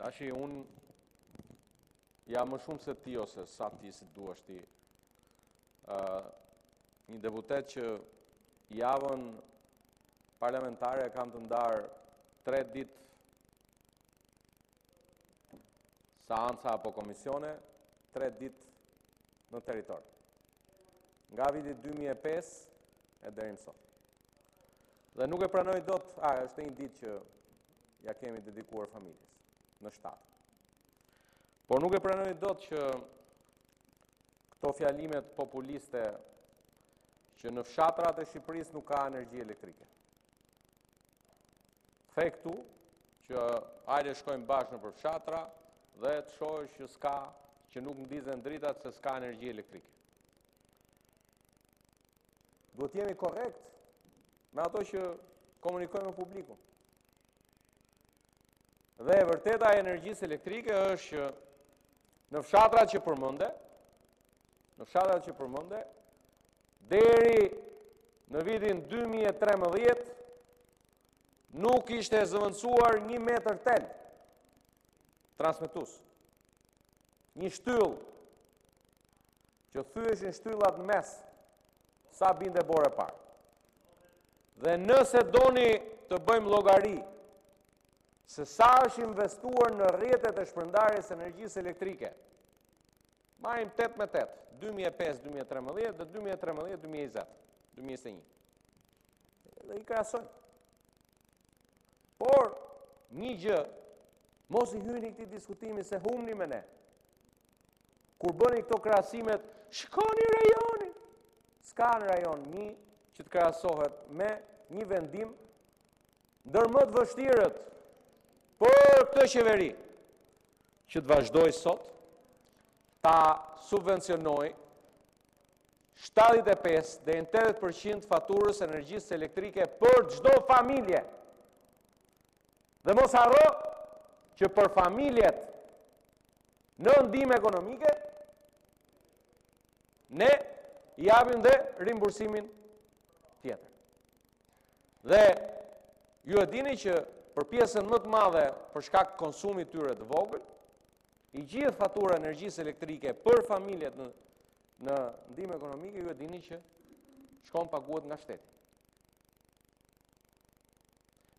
Tashi unë jam më shumë se ti ose sa ti si të duash ti. ë uh, një deputet që javën parlamentare e kam të ndarë 3 ditë seanca apo komisione, 3 ditë në territor. Nga viti 2005 e deri më sot. Dhe nuk e pranoj dot, a është një ditë që ia kemi dedikuar familjes në shtatë. Por nuk e pranoj dot që këto fjalimet populiste që në fshatrat e Shqipërisë nuk ka energji elektrike. The këtu që ajde shkojmë bashkë nëpër fshatra dhe të shohësh që s'ka që nuk ndizen dritat se s'ka energji elektrike. Duhet të jemi korrekt me ato që komunikojmë me publikun. Dhe e vërteta e energjisë elektrike është që në fshatrat që përmende, në fshatrat që përmende, deri në vitin 2013, nuk ishte zëvendësuar një metër tel transmetues, një shtyllë, Që thyeshin shtyllat në mes sa binte bora e parë. Dhe nëse doni të bëjmë llogari se sa është investuar në rrjetet e shpërndarjes së energjisë elektrike, marrim 8 me 8, 2005-2013 dhe 2013-2020, 2021. Dhe i krahasojmë. Por, një gjë, mos i hyni këtij diskutimi se humbni me ne. Kur bëni këto krahasimet, shkoni rajonin. S'ka në rajon një që të krahasohet me një vendim ndër më të vështirët për këtë qeveri që të vazhdojë sot ta subvencionojë 75 dhe 80% të faturës së energjisë elektrike për çdo familje. Dhe mos harro që për familjet në ndihmë ekonomike ne japim dhe rimbursimin tjetër. Dhe ju e dini që për pjesën më të madhe për shkak të konsumit të tyre të vogël, e gjithë fatura e energjisë elektrike për familjet në në ndihmë ekonomike ju e dini që shkon paguhet nga shteti.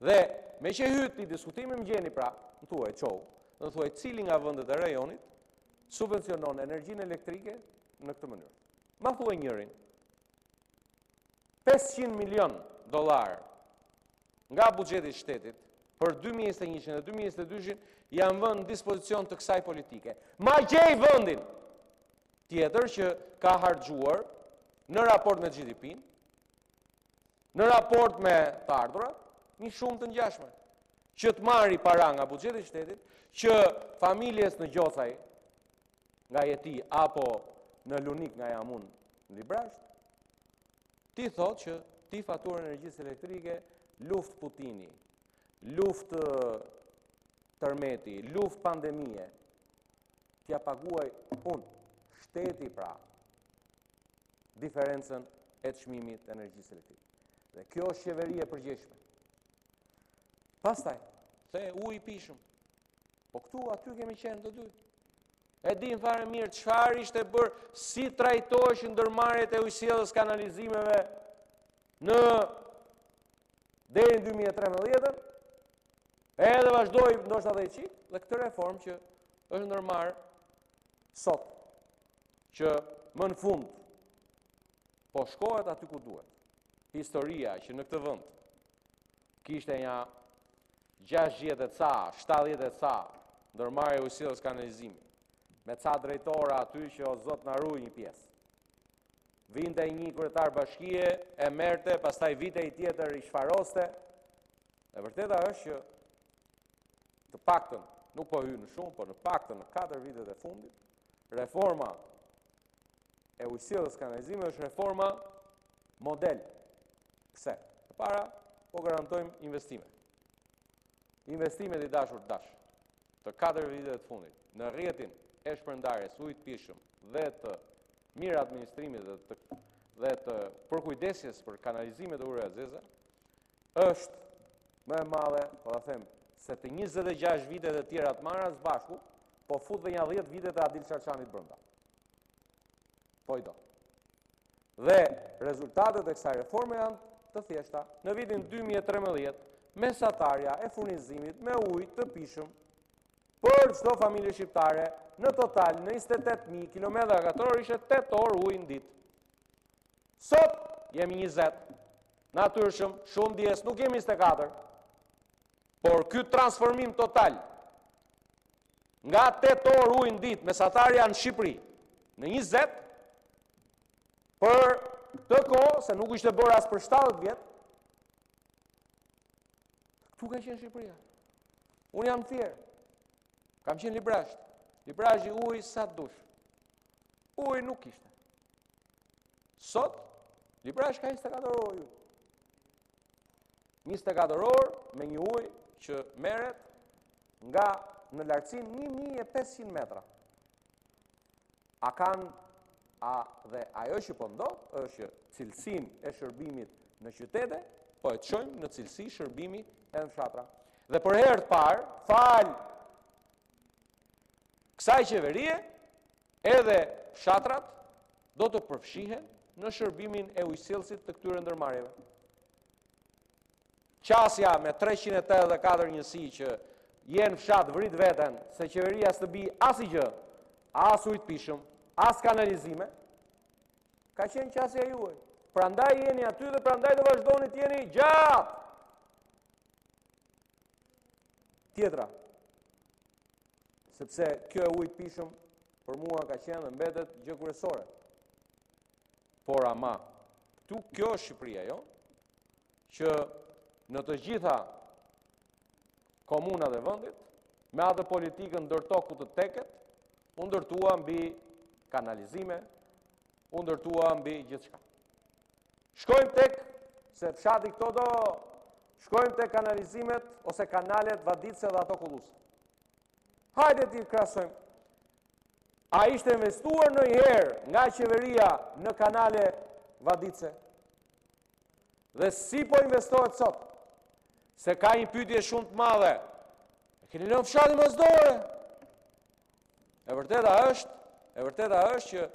Dhe meqë hyte ti diskutimit më gjeni pra, na thuaj çohu, na thuaj cili nga vendet e rajonit subvencionon energjinë elektrike në këtë mënyrë. Ma thuaj njërin, 500 milion dollarë nga buxheti i shtetit për 2021 dhe 2022 janë vënë në dispozicion të kësaj politike. Ma gjej vendin tjetër që ka harxhuar në raport me GDP-në, në raport me të ardhurat, një shumë të ngjashme. Që të marrë para nga buxheti i shtetit, që familjes në Gjocaj nga je ti apo në Lunik nga jam unë në Librazhd, t'i thotë që ti faturën e energjisë elektrike luftë Putini, luftë tërmeti, luftë pandemie, t'ia paguaj unë, shteti pra, diferencën e çmimit të energjisë elektrike. Dhe kjo është qeveri e përgjegjshme. Pastaj, the uji i pijshëm, po këtu aty kemi qenë të dy. E dimë fare mirë, çfarë ishte bërë, si trajtoheshin ndërmarrjet e ujësjellës kanalizimeve në deri në 2013-ën edhe vazhdoi ndoshta dhe një çikë, dhe këtë reformë që është ndërmarrë sot që më në fund po shkohet aty ku duhet. Historia që në këtë vend kishte nja 60 e ca, 70 e ca, ndërmarrje ujësjellës kanalizimi, me ca drejtora aty që o zot na ruaj një pjesë. Vinte një kryetar bashkie, e merrte, pastaj vinte një tjetër i shfaroste, e vërteta është që të paktën, nuk po hyjmë shumë, po të paktën në 4 vitet e fundit, Reforma e ujësjellës kanalizime është reforma model. Pse? E para, po garantojmë investime. Investimet i dashur Dash, të katër viteve të fundit në rrjetin e shpërndarjes së ujit të pijshëm dhe të miradministrimit dhe të dhe të përkujdesjes për kanalizimet e ujërave të zeza është më e madhe, po ta them, se të 26 viteve të tjera të marra së bashku, po fut dhe nja 10 vitet e Adil Çarçanit brenda. Po i do. Dhe rezultatet e kësaj reforme janë të thjeshta. Në vitin 2013, mesatarja e furnizimit me ujë të pijshëm për çdo familje shqiptare në total në 28.000 km katorë ishte 8 orë ujë në ditë. Sot jemi 20. Natyrshëm, shumë dje, nuk jemi 24. Por ky transformim total nga 8 orë ujë në ditë mesatarja në Shqipëri në 20 për këtë kohë që nuk ishte bërë as për 70 vjet. Ktu ka qenë Shqipëria. Unë jam Fier. Kam qenë Librazhd. Librazhdi ujë sa të dush. Ujë nuk kishte. Sot, Librazhdi ka 24 orë ujë. 24 orë me një uj që merret nga në lartësinë 1500 metra. A kanë, a dhe ajo që po ndodh është që cilësinë e shërbimit në qytete, po e çojmë në cilësi shërbimi dhe në fshatra. Dhe për herë të parë, falë kësaj qeverie, Edhe fshatrat do të përfshihen në shërbimin e ujësjellësit të këtyre ndërmarrjeve. Qasja me 384 njësi që je në fshat vrit veten se qeveria s'të bi asnjë gjë, as ujë të pijshëm, as kanalizime, ka qenë qasja juaj. Prandaj jeni aty dhe prandaj do vazhdoni të jeni gjatë. Tjetra, Sepse kjo e ujit të pijshëm për mua ka qenë dhe mbetet gjë kryesore. Por ama, këtu kjo është Shqipëria, ajo? Që në të gjitha komunat e vendit, me atë politikën ndërto ku të teket, u ndërtua mbi kanalizime, u ndërtua mbi gjithçka. Shkojmë tek, se fshati këto do, shkojmë tek kanalizimet ose kanalet vaditëse dhe ato kulluese. Hajde t'i krahasojmë. A ishte investuar ndonjëherë nga qeveria në kanale vaditëse? Dhe si po investohet sot? Se ka një pyetje shumë të madhe. E keni lënë fshatin mas dore? E vërteta është, e vërteta është që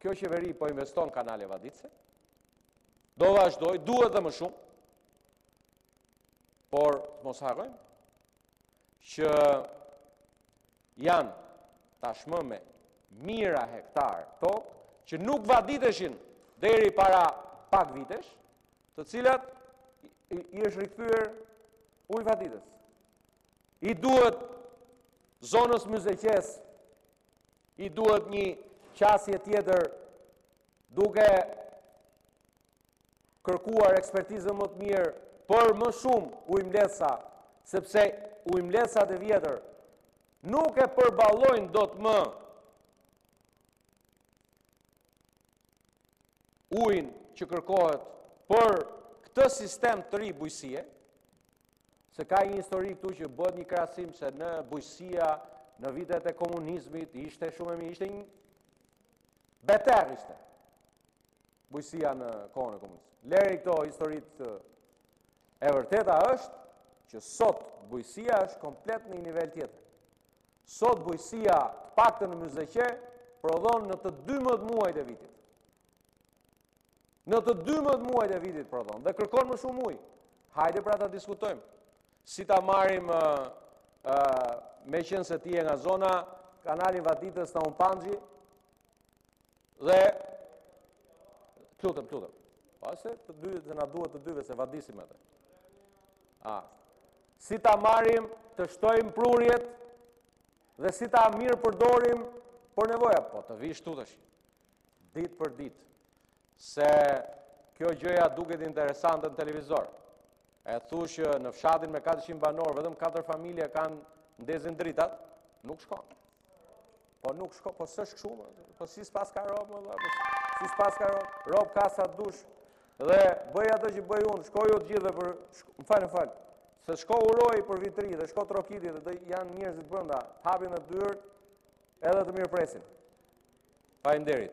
Kjo qeveri po investon kanale vaditëse, do vazhdojë, duhet dhe më shumë, por të mos harrojmë, që janë tashmë me mijëra hektarë tokë, që nuk vaditeshin deri para pak vitesh, të cilave i është rikthyer ujë vaditës. I duhet zonës Myzeqesë I duhet një qasje tjetër duke kërkuar ekspertizën më të mirë për më shumë ujëmbledhësa, sepse ujëmbledhësat e vjetër nuk e përballojnë dot më ujin që kërkohet për këtë sistem të ri bujqësie, Se ka një histori këtu që bëhet një krahasim se në bujqësia, në vitet e komunizmit, ishte shumë e mirë, ishte një beter ishte bujqësia në kohën e komunizmit. Leri këto historitë, e vërteta është që sot bujqësia është komplet në një nivel tjetër. Sot bujqësia të paktën në Myzeqe prodhon në të 12 muajt e vitit. Në të dymbëdhjetë muajt e vitit prodhon dhe kërkon më shumë ujë. Hajde pra ta diskutojmë. Si ta marrim ë ë meqenëse ti je nga zona kanalin vaditës të Thoma Panxhi dhe të lutem, të lutem. Pa po, se të dy të na duhet të dyve se vadisim atë. A. Si ta marrim, të shtojmë prurjet dhe si ta mirëpërdorim për nevoja, po të vish të thuash. ditë për ditë, se kjo gjëja duket interesante në televizor. E thua që në fshatin me 400 banorë, vetëm 4 familje ka, ndezin dritat, nuk shkon. Po nuk shkon, po s'është kështu, po si s'paska rob, po si s'paska rob, rob ka sa duash, dhe bëj atë që bëj unë, shkoju të gjithëve për, më fal, më fal, se shko uroji për Vit të Ri dhe shko trokiti dhe janë njerëzit brenda, të hapin dyer edhe të mirëpresin. Faleminderit.